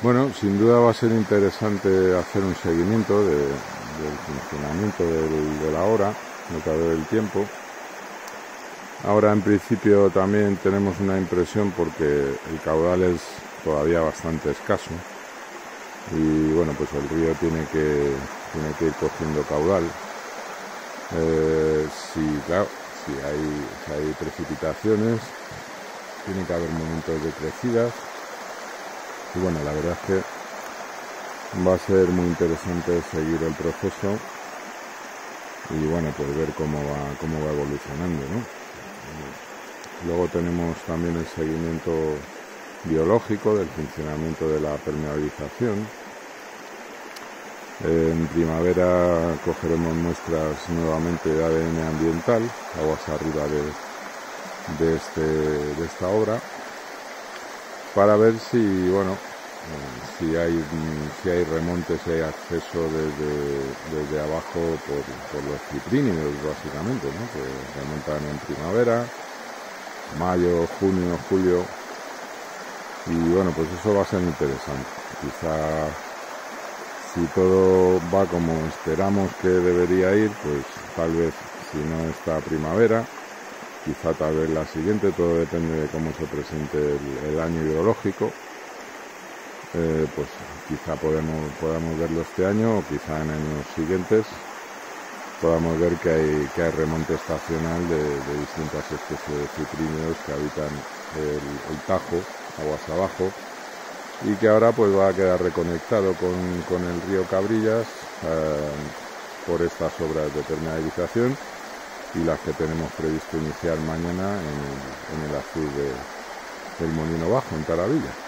Bueno, sin duda va a ser interesante hacer un seguimiento del funcionamiento de la hora, no cabe el tiempo. Ahora en principio también tenemos una impresión porque el caudal es todavía bastante escaso y bueno pues el río tiene que, tiene que ir cogiendo caudal. Eh, claro, si hay, si hay precipitaciones, tiene que haber momentos de crecidas y bueno, la verdad es que va a ser muy interesante seguir el proceso y bueno, pues ver cómo va, cómo va evolucionando, Luego tenemos también el seguimiento biológico del funcionamiento de la permeabilización. En primavera cogeremos muestras nuevamente de ADN ambiental, aguas arriba de, de, este, de esta obra para ver si, bueno, eh, si hay, si hay remontes, si hay acceso desde, abajo por, los ciprínidos, básicamente, ¿no? que remontan en primavera, mayo, junio, julio. Y bueno, pues eso va a ser interesante. Quizá si todo va como esperamos que debería ir, pues tal vez si no está primavera, quizá tal vez la siguiente, todo depende de cómo se presente el, año hidrológico. Eh, pues quizá podemos, podamos verlo este año o quizá en años siguientes podamos ver que hay, que hay remonte estacional de, distintas especies de cipríneos que habitan el, Tajo, aguas abajo, y que ahora pues va a quedar reconectado con, el río Cabrillas eh, por estas obras de permeabilización y las que tenemos previsto iniciar mañana en, el azul del Molino Bajo, en Taravilla.